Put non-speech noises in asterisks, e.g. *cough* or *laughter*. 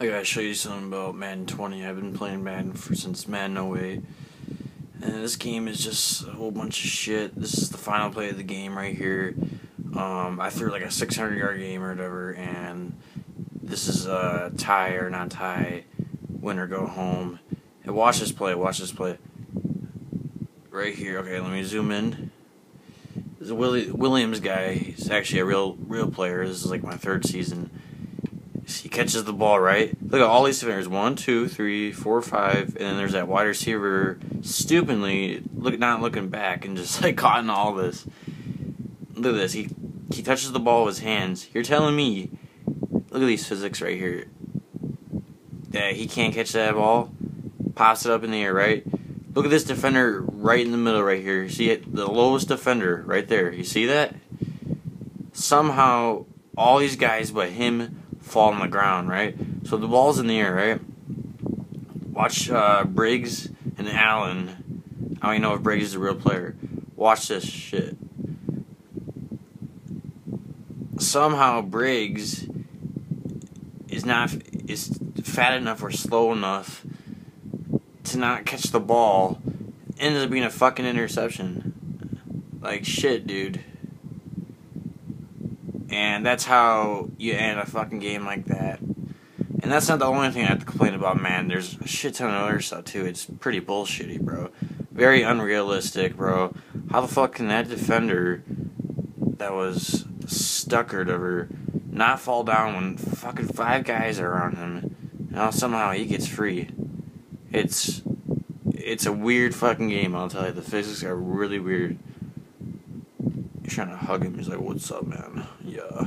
I gotta show you something about Madden 20. I've been playing Madden for, since Madden 08. And this game is just a whole bunch of shit. This is the final play of the game right here. Um, I threw like a 600 yard game or whatever, and this is a tie or not tie, win or go home. And watch this play, watch this play. Right here, okay, let me zoom in. This is a Willie, Williams guy. He's actually a real real player. This is like my third season catches the ball right. Look at all these defenders: one, two, three, four, five, and then there's that wide receiver stupidly look not looking back and just *laughs* like caught in all this. Look at this. He he touches the ball with his hands. You're telling me? Look at these physics right here. That he can't catch that ball. Pops it up in the air, right? Look at this defender right in the middle right here. See it? The lowest defender right there. You see that? Somehow, all these guys but him fall on the ground, right? So the ball's in the air, right? Watch uh, Briggs and Allen. I don't even know if Briggs is a real player. Watch this shit. Somehow Briggs is not is fat enough or slow enough to not catch the ball. Ends up being a fucking interception. Like shit, dude. And that's how you end a fucking game like that. And that's not the only thing I have to complain about, man. There's a shit ton of other stuff too. It's pretty bullshitty, bro. Very unrealistic, bro. How the fuck can that defender that was stuckered over not fall down when fucking five guys are on him? Now somehow he gets free. It's it's a weird fucking game, I'll tell you. The physics are really weird trying to hug him. He's like, "What's up, man?" Yeah.